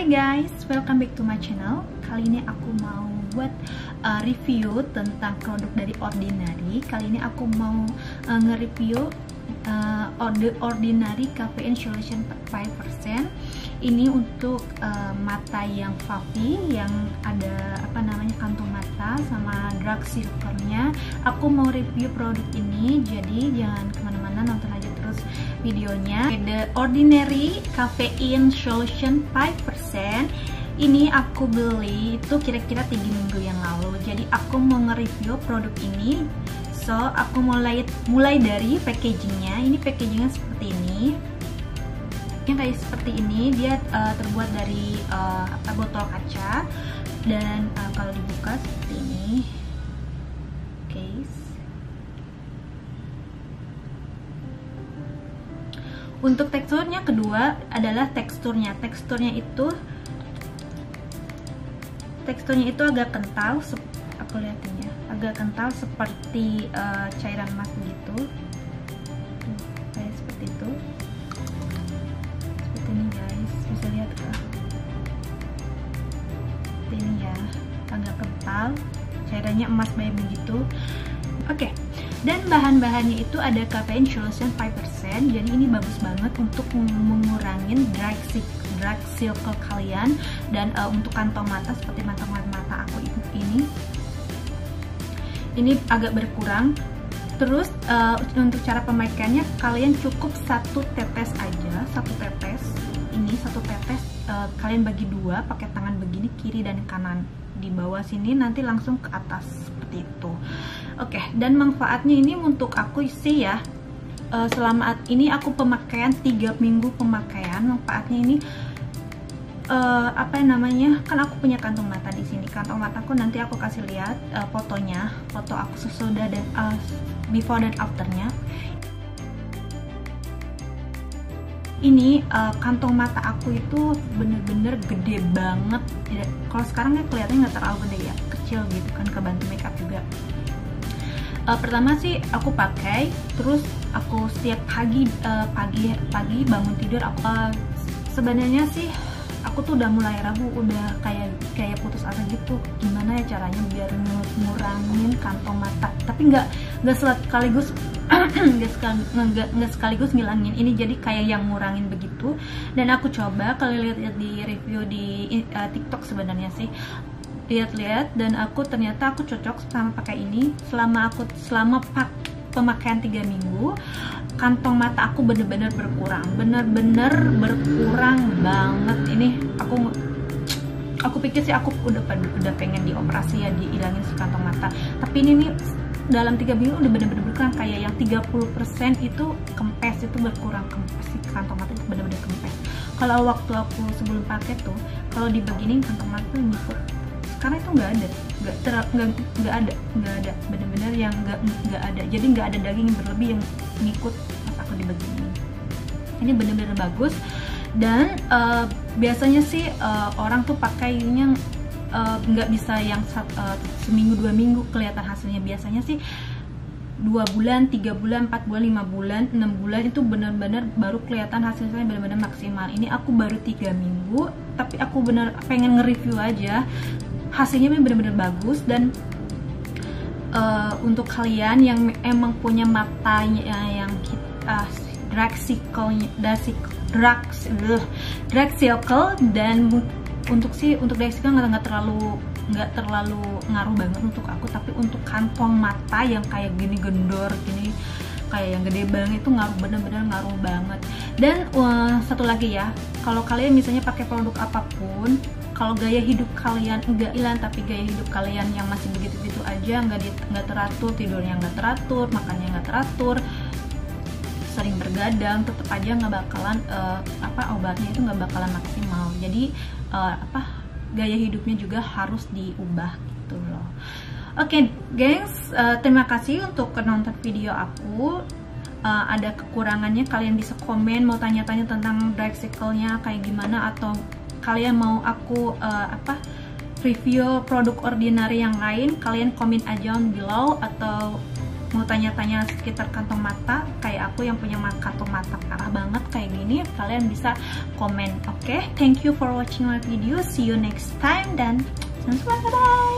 Hai guys, welcome back to my channel. Kali ini aku mau buat uh, review tentang produk dari Ordinary. Kali ini aku mau uh, nge-review uh, The Ordinary Caffeine Solution 5%. Ini untuk uh, mata yang puffy, yang ada apa namanya kantung mata sama drug circle-nya. Aku mau review produk ini, jadi jangan ke mana-mana nonton videonya. The Ordinary Caffeine Solution 5% ini aku beli itu kira-kira 3 minggu yang lalu. Jadi aku mau nge-review produk ini. So aku mulai mulai dari packagingnya. Ini packagingnya seperti ini. Yang kayak seperti ini dia uh, terbuat dari uh, apa botol kaca. Dan uh, kalau dibuka seperti ini. Case untuk teksturnya kedua adalah teksturnya. Teksturnya itu teksturnya itu agak kental aku lihatin ya. Agak kental seperti uh, cairan emas gitu. Kayak seperti itu. Seperti ini guys. Bisa lihat kan ini ya. Agak kental. Cairannya emas kayak begitu oke. Okay. dan bahan-bahannya itu ada caffeine solution 5% jadi ini bagus banget untuk mengurangi dry drag circle kalian dan uh, untuk kantong mata seperti kantong mata aku ini. Ini agak berkurang. Terus uh, untuk cara pemakaiannya kalian cukup satu tetes aja satu tetes ini satu tetes uh, kalian bagi dua pakai tangan begini kiri dan kanan di bawah sini nanti langsung ke atas seperti itu. Oke okay, dan manfaatnya ini untuk aku sih ya uh, selama ini aku pemakaian tiga minggu pemakaian manfaatnya ini uh, apa namanya kan aku punya kantong mata di sini kantong mataku nanti aku kasih lihat uh, fotonya foto aku sesudah dan uh, before dan afternya ini uh, kantong mata aku itu bener-bener gede banget. Kalau sekarang ya kelihatannya nggak terlalu gede ya kecil gitu kan kebantu makeup juga. Uh, pertama sih aku pakai terus aku setiap pagi uh, pagi pagi bangun tidur aku uh, sebenarnya sih aku tuh udah mulai ragu udah kayak kayak putus asa gitu. Gimana ya caranya biar ngurangin kantong mata? Tapi nggak nggak sekaligus nggak sekaligus, ngilangin. Ini jadi kayak yang ngurangin begitu. Dan aku coba kalau lihat di review di uh, TikTok sebenarnya sih. Lihat-lihat dan aku ternyata aku cocok sama pakai ini. Selama aku selama pak pemakaian tiga minggu kantong mata aku bener-bener berkurang. Bener-bener berkurang banget. Ini aku aku pikir sih aku udah udah pengen dioperasi ya dihilangin si kantong mata. Tapi ini nih dalam tiga minggu udah bener-bener berkurang. Kayak yang 30% itu kempes itu berkurang kempes si kantong mata itu bener-bener kempes. Kalau waktu aku sebelum pakai tuh kalau dibeginin kantong mata ngikut karena itu nggak ada nggak nggak nggak ada nggak ada. Bener-bener yang nggak nggak ada. Jadi nggak ada daging yang berlebih yang ngikut pas aku dibeginin ini bener-bener bagus. Dan uh, biasanya sih uh, orang tuh pakainya nggak uh, bisa yang uh, seminggu dua minggu kelihatan hasilnya biasanya sih dua bulan, tiga bulan, empat bulan, lima bulan, enam bulan itu benar-benar baru kelihatan hasilnya benar-benar maksimal. Ini aku baru tiga minggu, tapi aku benar pengen nge-review aja hasilnya benar-benar bagus dan uh, untuk kalian yang emang punya matanya yang kita circle drag drag circle dan untuk sih untuk drag circle nggak terlalu nggak terlalu ngaruh banget untuk aku. Tapi untuk kantong mata yang kayak gini gendor gini kayak yang gede banget itu ngaruh bener-bener ngaruh banget. Dan uh, satu lagi ya kalau kalian misalnya pakai produk apa pun kalau gaya hidup kalian enggak hilang tapi gaya hidup kalian yang masih begitu-begitu aja nggak nggak teratur tidurnya nggak teratur makannya nggak teratur sering bergadang tetap aja nggak bakalan uh, apa obatnya itu nggak bakalan maksimal. Jadi uh, apa gaya hidupnya juga harus diubah gitu loh. Oke okay, gengs uh, terima kasih untuk nonton video aku. Uh, ada kekurangannya kalian bisa komen mau tanya-tanya tentang bicycle-nya kayak gimana atau kalian mau aku uh, apa review produk ordinary yang lain kalian komen aja on below atau mau tanya-tanya sekitar kantong mata kayak aku yang punya kantong mata parah banget kayak gini kalian bisa komen oke okay? thank you for watching my video see you next time dan sampai bye